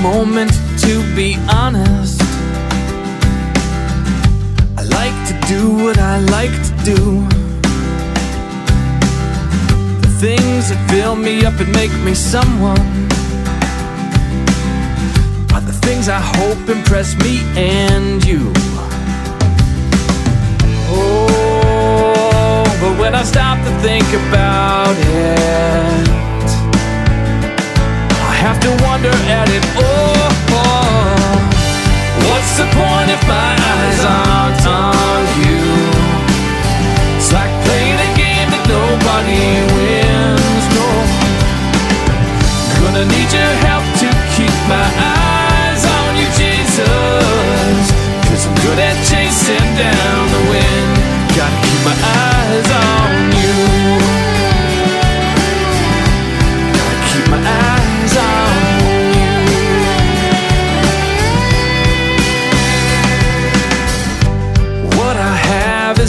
moment to be honest. I like to do what I like to do. The things that fill me up and make me someone are the things I hope impress me and you. Oh, but when I stop to think about it, have to wonder at it. Oh, oh. what's the point if my eyes aren't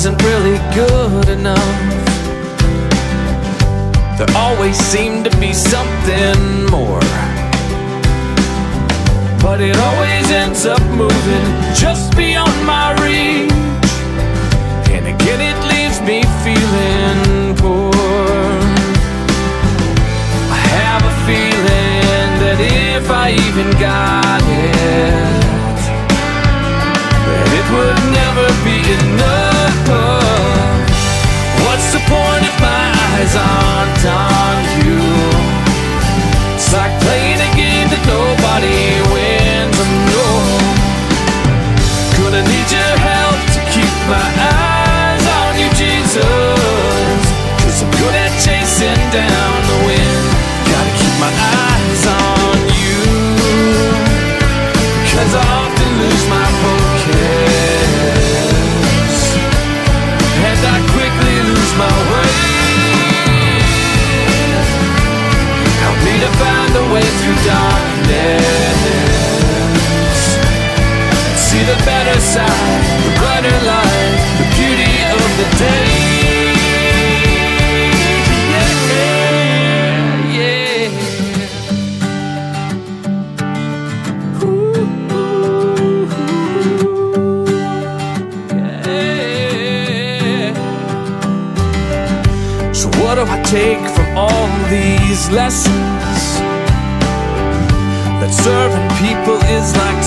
isn't really good enough. There always seemed to be something more. But it always ends up moving just beyond my reach. And again, it leaves me feeling poor. I have a feeling that if I even got it, that it would eyes aren't on you? The brighter light, the beauty of the day. Yeah, yeah. Ooh, yeah. So what do I take from all these lessons? That serving people is like